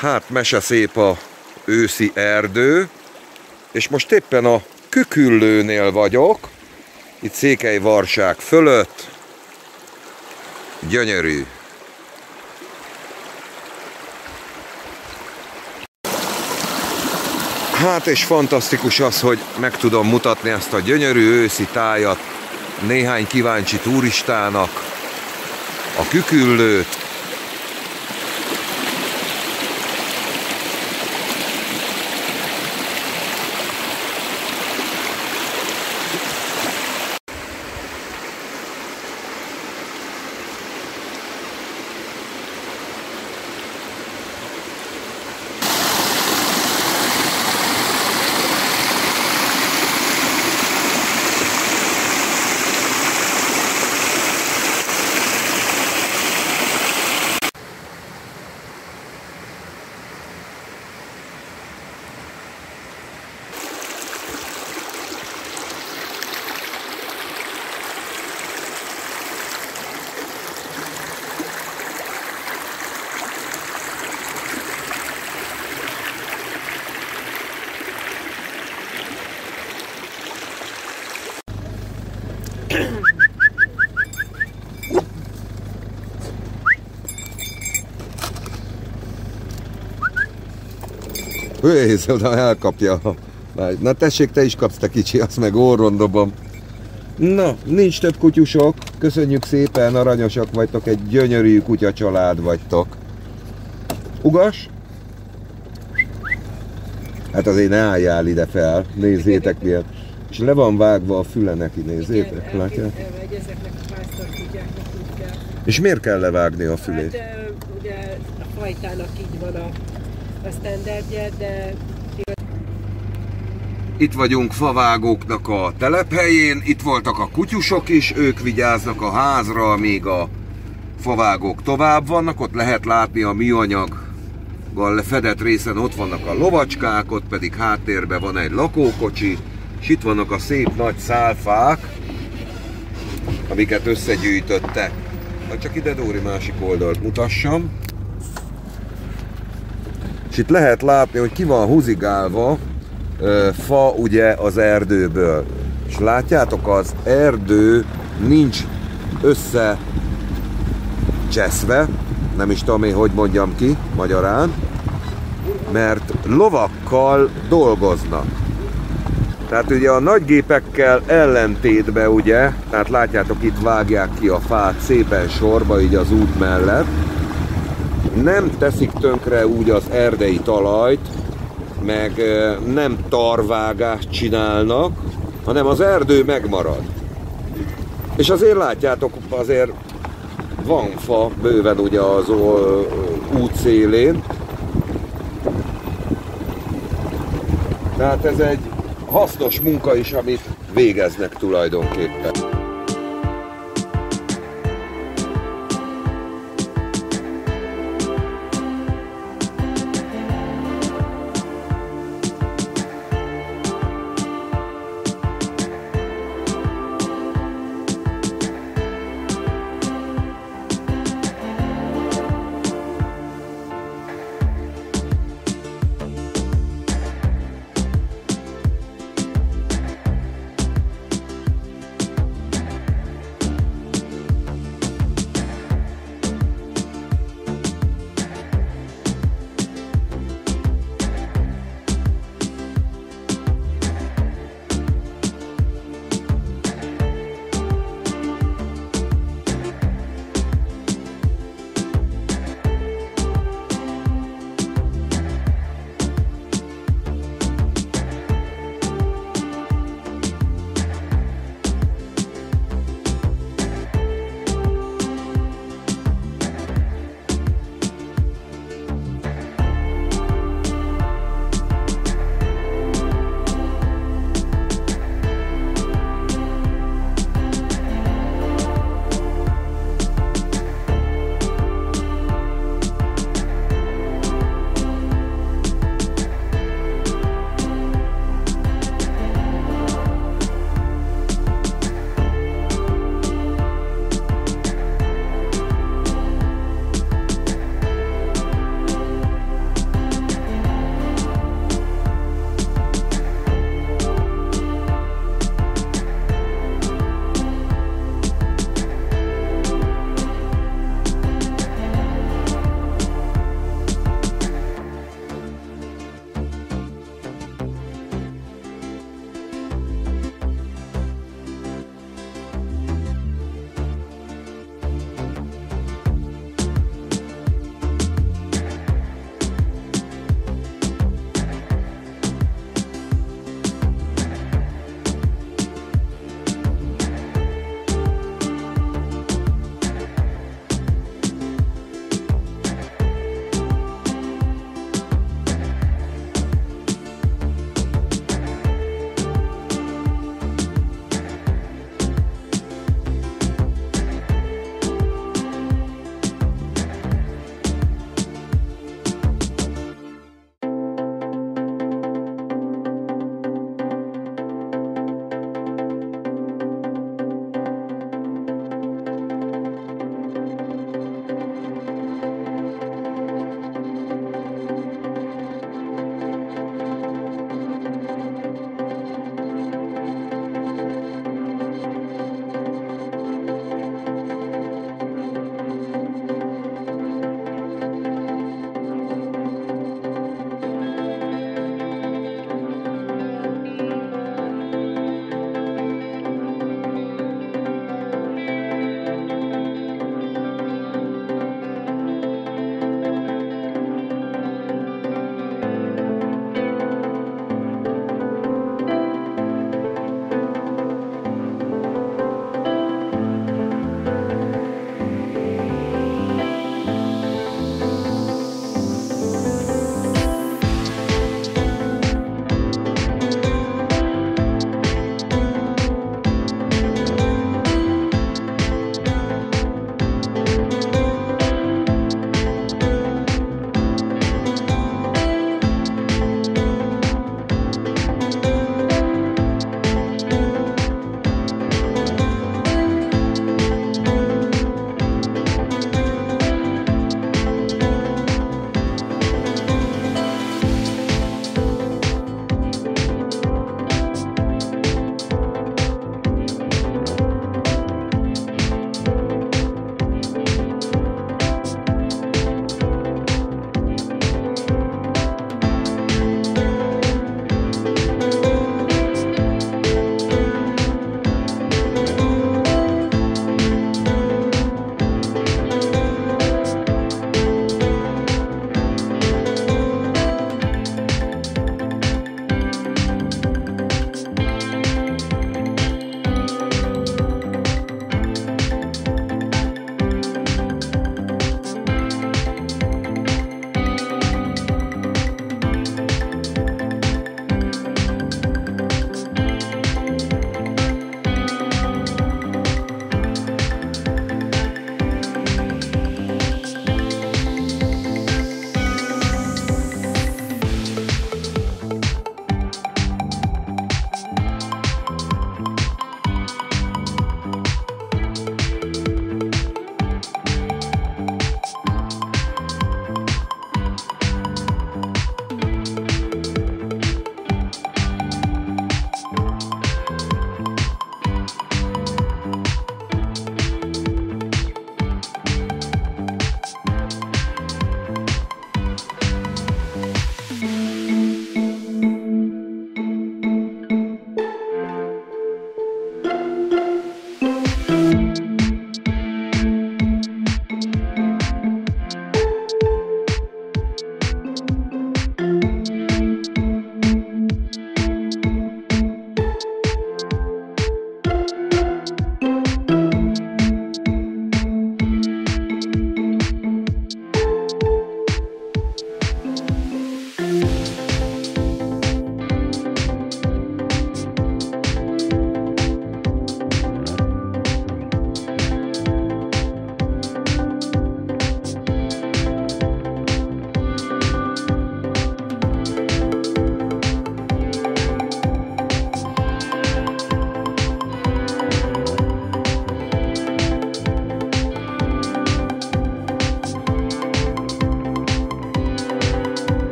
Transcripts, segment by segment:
Hát mese szép a őszi erdő, és most éppen a Küküllőnél vagyok, itt Székely Varság fölött. Gyönyörű. Hát és fantasztikus az, hogy meg tudom mutatni ezt a gyönyörű őszi tájat néhány kíváncsi turistának, a küküllőt, Ősz, oda elkapja. Na tessék, te is kapsz, te kicsi, azt meg orrondobom. Na, nincs több kutyusok. Köszönjük szépen, aranyosak vagytok, egy gyönyörű kutya család vagytok. Ugas? Hát azért ne álljál ide fel, nézzétek miért. És le van vágva a füle neki, nézzétek, látják? És miért kell levágni a fülét? Hát ugye a fajtának így van a a standardje, de itt vagyunk favágóknak a telephelyén, itt voltak a kutyusok is, ők vigyáznak a házra, amíg a favágók tovább vannak, ott lehet látni a műanyag fedett részen ott vannak a lovacskák, ott pedig háttérben van egy lakókocsi, és itt vannak a szép nagy szálfák, amiket összegyűjtöttek. Na csak ide Dóri másik oldalt mutassam és itt lehet látni, hogy ki van húzigálva fa ugye az erdőből. És látjátok, az erdő nincs össze cseszve, nem is tudom én, hogy mondjam ki magyarán, mert lovakkal dolgoznak. Tehát ugye a nagy gépekkel ellentétben ugye, tehát látjátok itt vágják ki a fát szépen sorba így az út mellett, nem teszik tönkre úgy az erdei talajt, meg nem tarvágást csinálnak, hanem az erdő megmarad. És azért látjátok, azért van fa bőven ugye az út szélén. Tehát ez egy hasznos munka is, amit végeznek tulajdonképpen.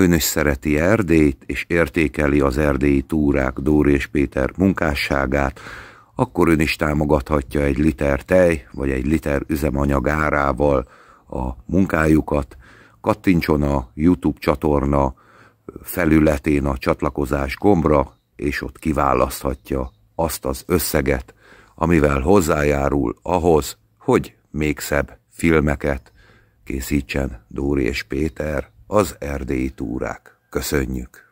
Ön is szereti Erdélyt, és értékeli az erdélyi túrák Dóri és Péter munkásságát, akkor ön is támogathatja egy liter tej, vagy egy liter üzemanyag árával a munkájukat. Kattintson a YouTube csatorna felületén a csatlakozás gombra, és ott kiválaszthatja azt az összeget, amivel hozzájárul ahhoz, hogy még szebb filmeket készítsen Dóri és Péter az erdélyi túrák. Köszönjük!